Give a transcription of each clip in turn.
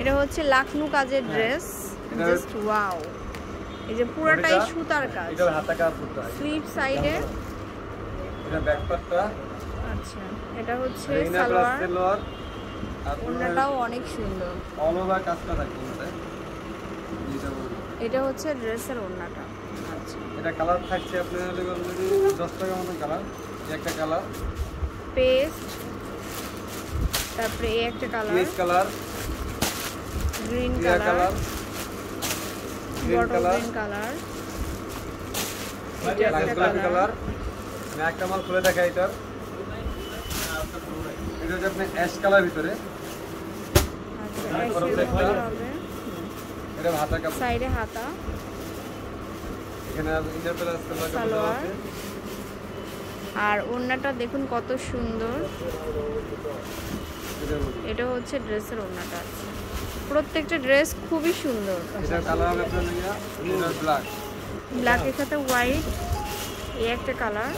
এটা হচ্ছে লাখনু কাজের ড্রেস জাস্ট ওয়াও এই যে পুরোটাই সুতার কাজ। এটা হাতা কাজ হয় স্লিভ সাইডে এটা ব্যাক পার্টটা আচ্ছা এটা হচ্ছে সালোয়ার। সেলোয়ার। আর ওড়নাটাও অনেক সুন্দর। অল ওভার কাজটা থাকে ওটাতে এটা হচ্ছে ড্রেসের ওড়নাটা। আচ্ছা। এটা কালার থাকছে আপনার অলরেডি দশ টাকা মতন কালার একটা কালার পেস্ট তারপরে এই একটা colour PS colour green colour colour green colour colour গোলাপি কালার কালার আমি একটা মাল খুলে দেখা এটার এটা হচ্ছে আপনার অ্যাশ কালার ভিতরে। আচ্ছা এটা হাতা কাপড়। সাইডে হাতা। এখানে ইনার প্লাস সালোয়ার। আছে। আর ওড়নাটা দেখুন কত সুন্দর। এটা হচ্ছে ড্রেসের ওড়নাটা প্রত্যেকটা ড্রেস খুবই সুন্দর। ব্ল্যাক ব্ল্যাকের সাথে হোয়াইট এই একটা কালার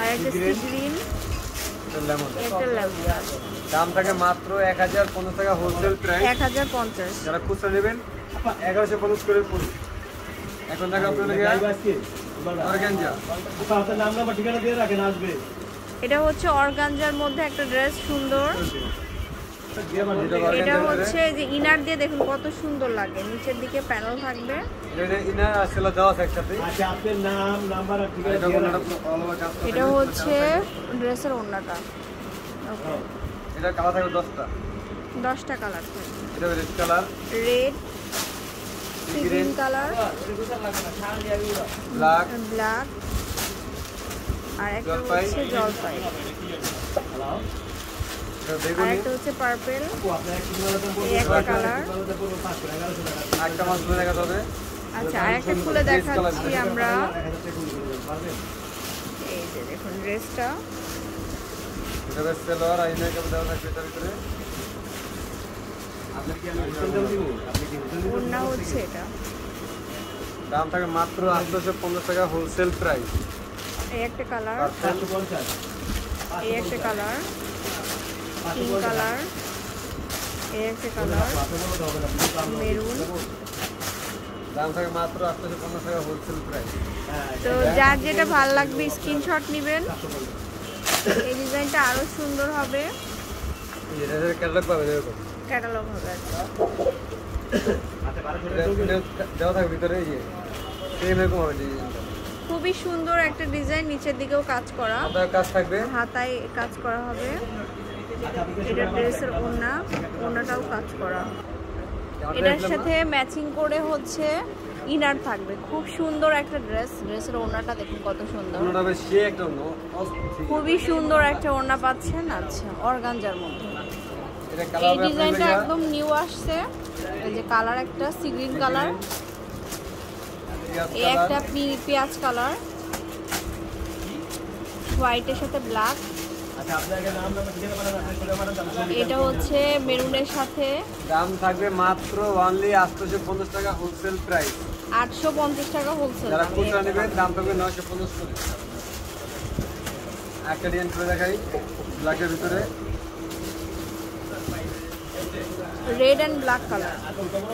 আর একটা গ্রিন একটা লেমন দাম থাকে মাত্র এক হাজার পঞ্চাশ টাকা হোলসেল প্রাইস এক হাজার পঞ্চাশ। যারা খুচরা নেবেন এগারোশো পঞ্চাশ করে পড়বে এখন টাকা আপনার অর্গানজা। নাম নাম্বার ঠিকানা দিয়ে রাখেন আসবে। এটা হচ্ছে অর্গানজার মধ্যে একটা ড্রেস সুন্দর। এটা হচ্ছে যে ইনার দিয়ে দেখুন কত সুন্দর লাগে। নিচের দিকে প্যানেল থাকবে। এটা আচ্ছা হচ্ছে ড্রেসের হ্যাঁ। এটা কালার থাকবে দশটা। দশটা কালার এটা red colour. Red green. Colour. Black. Black. আর একটা হচ্ছে জলপাই। আর একটা হচ্ছে পার্পেল। এই একটা কালার। একটা মাছ দেখাতে হবে। আচ্ছা আর একটা খুলে Dress colour দেখাচ্ছি আমরা? এই যে দেখুন ড্রেসটা এটা সেলোয়ার দেওয়া থাকবে এটার ভিতরে। দাম থাকে মাত্র আটশোশো পঞ্চাশ টাকা হোলসেল প্রাইস এই একটা কালার এই একটা কালার পিঙ্ক কালার এই একটা কালার পারলাম। মেরুন হ্যাঁ, তো যার যেটা ভালো লাগবে স্ক্রিনশট নেবেন। এই ডিজাইনটা আরও সুন্দর হবে। ক্যাটালগ পাবে ক্যাটালগ হবে আচ্ছা। দেওয়া থাকবে ভিতরে এই যে এরকম হবে ডিজাইনটা। খুবই সুন্দর একটা ডিজাইন নিচের দিকেও কাজ করা। কাজ থাকবে? হাতায় কাজ করা হবে। এটা ড্রেসের ওড়না ওড়নাটাও কাজ করা। এটার সাথে ম্যাচিং করে হচ্ছে ইনার থাকবে। খুব সুন্দর একটা ড্রেস। ড্রেসের ওড়নাটা দেখুন কত সুন্দর। খুবই সুন্দর একটা ওড়না পাচ্ছেন। আচ্ছা অর্গানজার মধ্যে। এটা এই ডিজাইনটা একদম নিউ আসছে। এই যে কালার একটা সি গ্রিন কালার এই একটা পি- পেঁয়াজ কালার। হোয়াইটের সাথে ব্ল্যাক আচ্ছা, তাহলে এটা হচ্ছে মেরুনের সাথে। দাম থাকবে মাত্র অনলি আটশোশো পঞ্চাশ টাকা হোলসেল প্রাইস আটশো পঞ্চাশ টাকা হোলসেল যারা খুচরা নেবেন দাম থাকবে নয়শো পঞ্চাশ করে একটা ডিজাইন করে দেখাই ব্ল্যাকের ভিতরে। রেড অ্যান্ড ব্ল্যাক কালার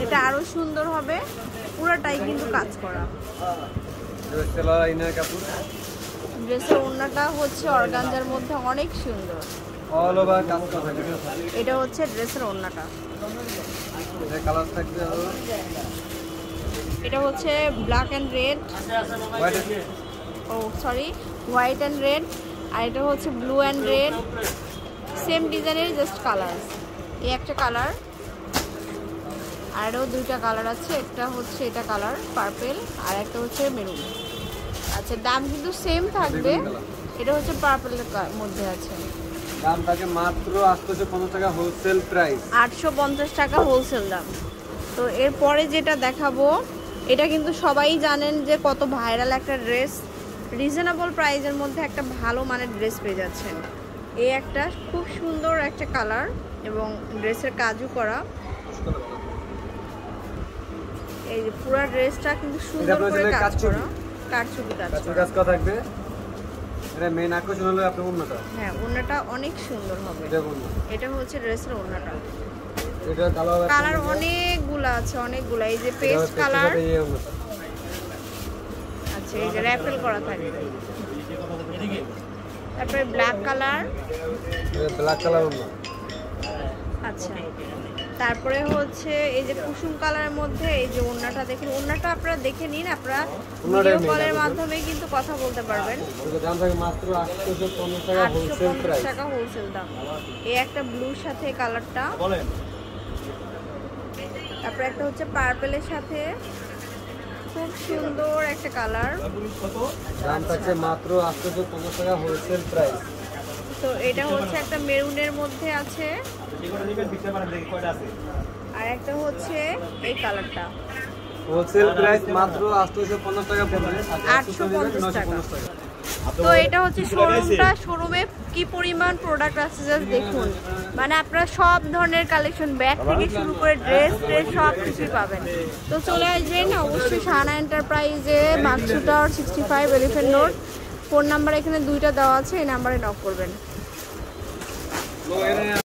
এটা আরও সুন্দর হবে। পুরোটাই কিন্তু কাজ করা। ড্রেসের ওড়নাটা হচ্ছে অর্গানজার মধ্যে অনেক সুন্দর। এটা হচ্ছে ড্রেসের ওড়নাটা। এটা হচ্ছে black and red oh sorry white and red আর এটা হচ্ছে ব্লু অ্যান্ড রেড সেম ডিজাইনের জাস্ট কালার এই একটা কালার আরও দুইটা কালার আছে একটা হচ্ছে এটা কালার পার্পেল আর একটা হচ্ছে মেরুন। আচ্ছা দাম কিন্তু সেম থাকবে। এটা হচ্ছে পার্পেলের মধ্যে আছে। দাম থাকে মাত্র আটশোশো পঞ্চাশ টাকা হোলসেল প্রাইস আটশো পঞ্চাশ টাকা হোলসেল দাম। তো এরপরে যেটা দেখাবো এটা কিন্তু সবাই জানেন যে কত ভাইরাল একটা ড্রেস রিজনেবল প্রাইজের মধ্যে একটা ভালো মানের ড্রেস পেয়ে যাচ্ছেন। এই একটা খুব সুন্দর একটা কালার এবং ড্রেসের কাজও করা। এই যে পুরো ড্রেসটা কিন্তু সুন্দর করে কাজ করা। কারচুপি কাজ করা। কাজ করা থাকবে। এটা মেন আকর্ষণ হলো আপনার উন্নত হ্যাঁ ওড়নাটা অনেক সুন্দর হবে। এটা হচ্ছে ড্রেসের ওড়নাটা। এটা কালো কালার অনেকগুলো আছে অনেকগুলো। এই যে পেস্ট কালার। আচ্ছা এই যে র্যাপেল করা থাকবে। তারপরে ব্ল্যাক কালার ব্ল্যাক কালার অন্য আচ্ছা। তারপরে হচ্ছে এই যে কুসুম কালারের মধ্যে এই যে ওন্নাটা দেখুন ওন্নাটা আপনারা দেখে নিন আপনারা ভিডিও কলের মাধ্যমে কিন্তু কথা বলতে পারবেন। আটশো হোলসেল পঞ্চাশ টাকা হোলসেল দাম। এই একটা ব্লুর সাথে কালারটা বলেন। তারপরে একটা হচ্ছে পার্পেলের সাথে। খুব সুন্দর একটা কালার দাম থাকছে মাত্র আটশোশো পঞ্চাশ টাকা হোলসেল প্রাইস তো এটা হচ্ছে একটা মেরুনের মধ্যে আছে। আর একটা হচ্ছে এই কালারটা। হোলসেল প্রাইস মাত্র টাকা পড়বে। আটশো পঞ্চাশ টাকা। টাকা। তো এটা হচ্ছে শোরুমটা শোরুমে কি পরিমাণ প্রোডাক্ট আছে জাস্ট দেখুন। মানে আপনারা সব ধরনের কালেকশন ব্যাগ থেকে শুরু করে ড্রেস ট্রেস সব কিছুই পাবেন। তো চলে আসবেন অবশ্যই শাহানা এন্টারপ্রাইজে মাকসু tower sixty five elephant road phone number এখানে দুইটা দেওয়া আছে এই নাম্বারে নক করবেন। Rồi đây